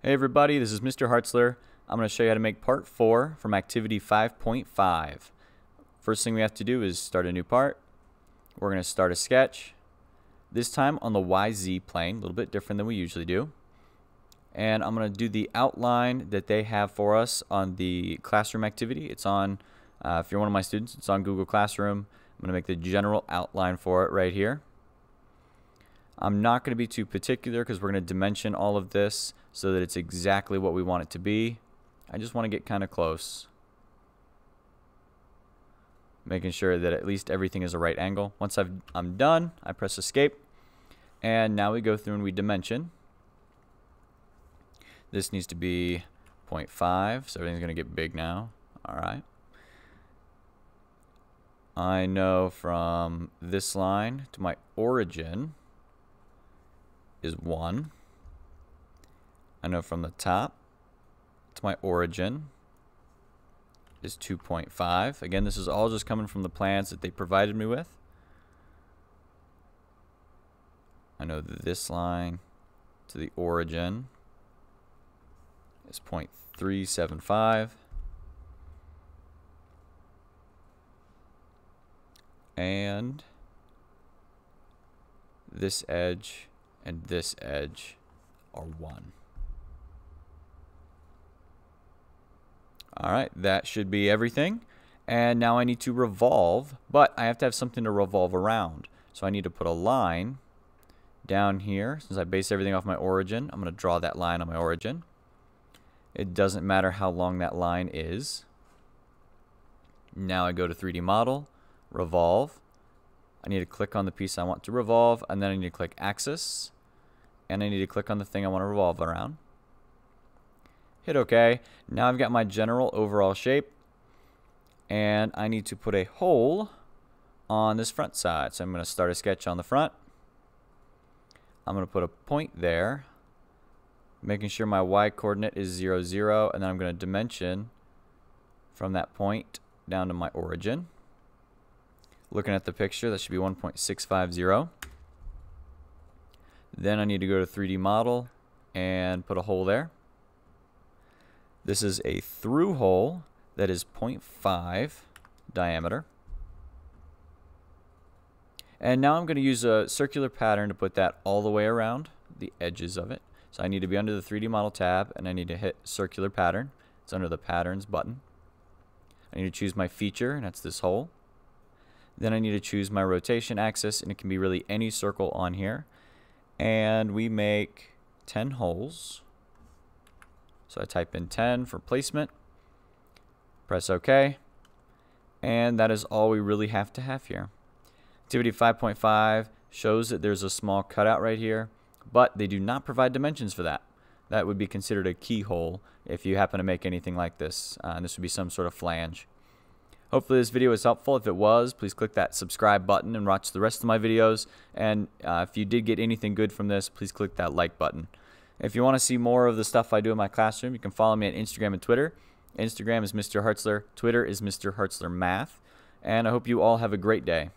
Hey everybody, this is Mr. Hartzler. I'm going to show you how to make part 4 from activity 5.5. First thing we have to do is start a new part. We're going to start a sketch. This time on the YZ plane, a little bit different than we usually do. And I'm going to do the outline that they have for us on the classroom activity. It's on, uh, if you're one of my students, it's on Google Classroom. I'm going to make the general outline for it right here. I'm not going to be too particular because we're going to dimension all of this so that it's exactly what we want it to be. I just want to get kind of close. Making sure that at least everything is a right angle. Once I've, I'm done, I press escape. And now we go through and we dimension. This needs to be 0.5, so everything's going to get big now. All right. I know from this line to my origin, is 1. I know from the top to my origin is 2.5. Again, this is all just coming from the plans that they provided me with. I know this line to the origin is 0.375. And this edge and this edge are 1. Alright, that should be everything. And now I need to revolve, but I have to have something to revolve around. So I need to put a line down here. Since I base everything off my origin, I'm going to draw that line on my origin. It doesn't matter how long that line is. Now I go to 3D model, revolve. I need to click on the piece I want to revolve, and then I need to click axis and I need to click on the thing I want to revolve around. Hit OK. Now I've got my general overall shape and I need to put a hole on this front side. So I'm going to start a sketch on the front. I'm going to put a point there, making sure my y coordinate is 0, 0, and then I'm going to dimension from that point down to my origin. Looking at the picture, that should be 1.650. Then I need to go to 3D model and put a hole there. This is a through hole that is 0.5 diameter. And now I'm going to use a circular pattern to put that all the way around the edges of it. So I need to be under the 3D model tab and I need to hit circular pattern. It's under the patterns button. I need to choose my feature and that's this hole. Then I need to choose my rotation axis and it can be really any circle on here and we make 10 holes. So I type in 10 for placement, press OK, and that is all we really have to have here. Activity 5.5 shows that there's a small cutout right here, but they do not provide dimensions for that. That would be considered a keyhole if you happen to make anything like this, uh, and this would be some sort of flange. Hopefully this video was helpful. If it was, please click that subscribe button and watch the rest of my videos. And uh, if you did get anything good from this, please click that like button. If you want to see more of the stuff I do in my classroom, you can follow me on Instagram and Twitter. Instagram is Mr. Hartzler. Twitter is Mr. Hartzler Math. And I hope you all have a great day.